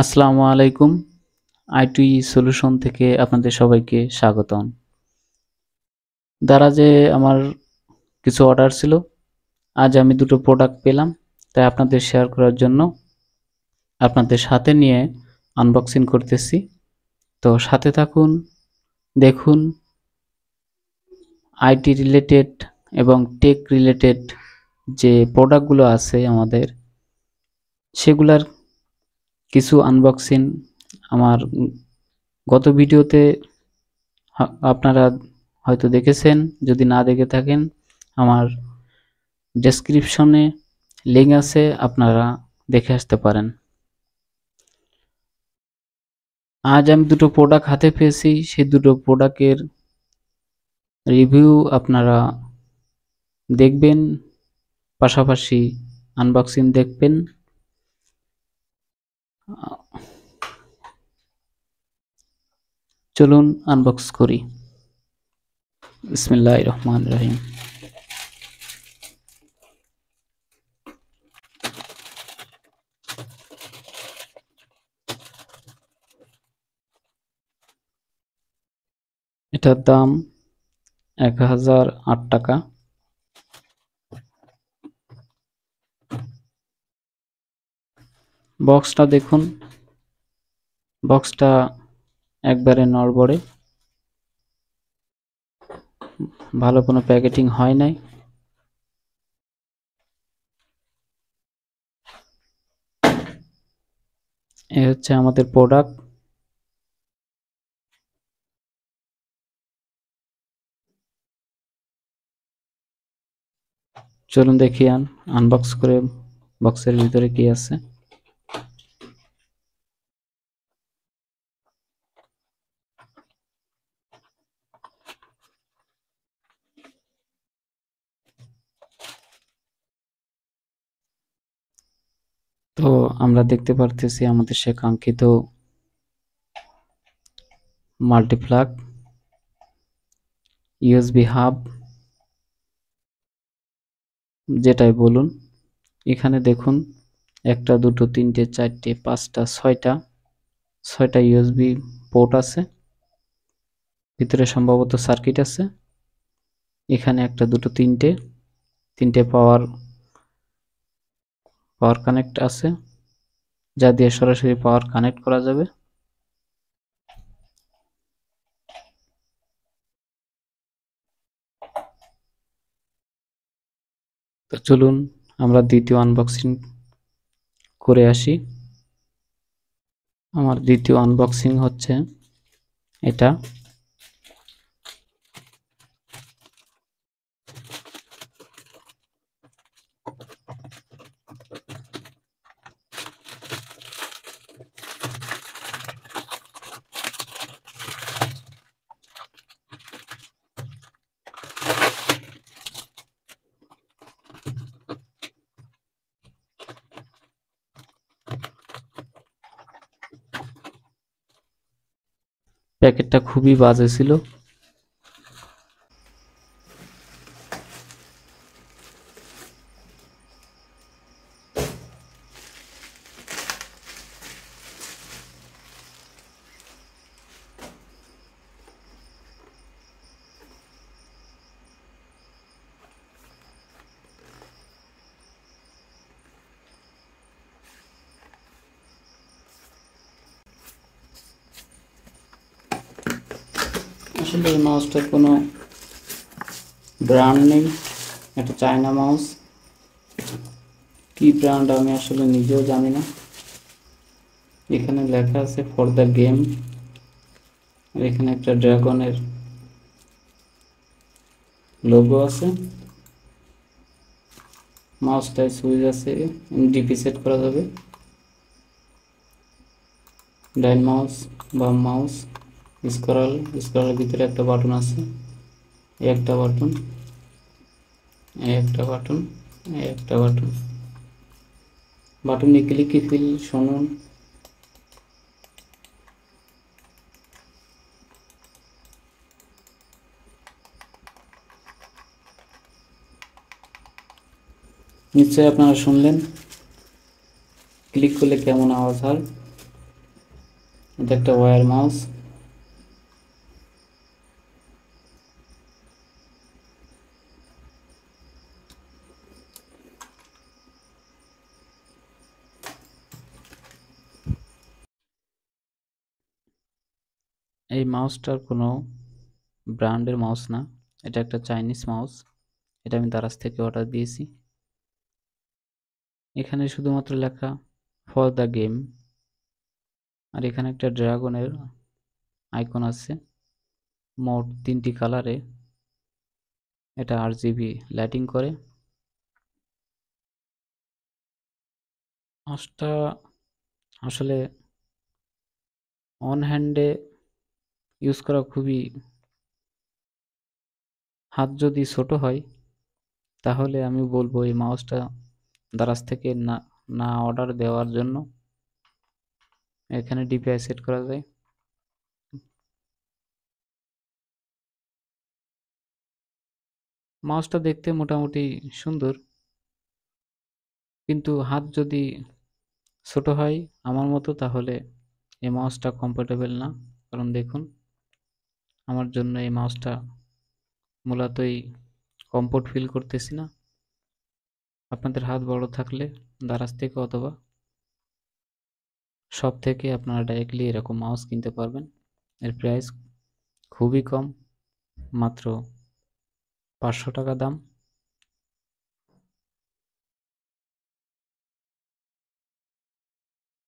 আসসালামু আলাইকুম। আইটুই সলিউশন থেকে আপনাদের সবাইকে স্বাগতম। দারাজে আমার কিছু অর্ডার ছিল। আজ আমি দুটো প্রোডাক্ট পেলাম, তাই আপনাদের শেয়ার করার জন্য আপনাদের সাথে নিয়ে আনবক্সিং করতেছি। তো সাথে থাকুন, দেখুন আইটি রিলেটেড এবং টেক রিলেটেড যে প্রোডাক্টগুলো আছে আমাদের, সেগুলার কিছু আনবক্সিং আমার গত ভিডিওতে আপনারা হয়তো দেখেছেন, যদি না দেখে থাকেন, আমার ডেসক্রিপশনে লিঙ্ক আছে, আপনারা দেখে আসতে পারেন। আজ আমি দুটো প্রোডাক্ট হাতে পেয়েছি, সেই দুটো প্রোডাক্টের রিভিউ আপনারা দেখবেন, পাশাপাশি আনবক্সিং দেখবেন। চলুন আনবক্স করি। বিসমিল্লাহ রহমান রহিম এটার দাম এক হাজার আট টাকা। বক্সটা দেখুন। বক্সটা একবারে নড়বড়ে। ভালো কোনো প্যাকেটিং হয় নাই। এ হচ্ছে আমাদের প্রোডাক্ট। চলুন দেখি, আন আনবক্স করে বক্সের ভিতরে কি আছে। তো আমরা দেখতে পারতেছি আমাদের সে কাঙ্ক্ষিত মাল্টিপ্লাগ ইউএসবি হাব যেটাই বলুন। এখানে দেখুন, একটা, দুটো, তিনটে, চারটে, পাঁচটা, ছয়টা ছয়টা ইউএসবি পোর্ট আছে। ভিতরে সম্ভবত সার্কিট আছে। এখানে একটা, দুটো, তিনটে তিনটে পাওয়ার পাওয়ার কানেক্ট আছে, যা দিয়ে সরাসরি পাওয়ার কানেক্ট করা যাবে। তো চলুন আমরা দ্বিতীয় আনবক্সিং করে আসি। আমার দ্বিতীয় আনবক্সিং হচ্ছে এটা। প্যাকেটটা খুবই বাজে ছিল। আসলে এই মাউসটার কোনো ব্র্যান্ড নেই এটা চায়না মাউস কি ব্র্যান্ড আমি আসলে নিজেও জানি না। এখানে লেখা আছে ফর দ্য গেম আর এখানে একটা ড্রাগনের লোগো আছে। মাউসটায় সুইচ আছে ডিপি সেট করা যাবে। ডাইন মাউস বা মাউস স্ক্রল স্ক্রলের ভিতরে একটা বাটন আছে। একটা বাটন একটা বাটন একটা বাটন বাটনে ক্লিক ফিল শুনুন। নিশ্চয়ই আপনারা শুনলেন। ক্লিক করলে কেমন আওয়াজ হয়? এটা একটা ওয়্যার মাউস এই মাউসটার কোনো ব্র্যান্ডের মাউস না। এটা একটা চাইনিজ মাউস এটা আমি দারাজ থেকে অর্ডার দিয়েছি। এখানে শুধুমাত্র লেখা ফর দ্য গেম আর এখানে একটা ড্রাগনের আইকন আছে। মোট তিনটি কালারে এটা আর জিবি লাইটিং করে। মাউসটা আসলে অন হ্যান্ডে ইউজ করা খুবই হাত যদি ছোট হয়, তাহলে আমি বলব এই মাউসটা দারাজ থেকে না না অর্ডার দেওয়ার জন্য এখানে ডিপিআই সেট করা যায়। মাউসটা দেখতে মোটামুটি সুন্দর, কিন্তু হাত যদি ছোট হয় আমার মতো, তাহলে এই মাউসটা কমফোর্টেবল না। কারণ দেখুন আমার জন্য এই মাউসটা মূলতই কমফোর্ট ফিল করতেছি না। আপনাদের হাত বড় থাকলে, দারাজ থেকে অথবা সব থেকে আপনারা ডাইরেক্টলি এরকম মাউস কিনতে পারবেন। এর প্রাইস খুবই কম, মাত্র পাঁচশো টাকা দাম।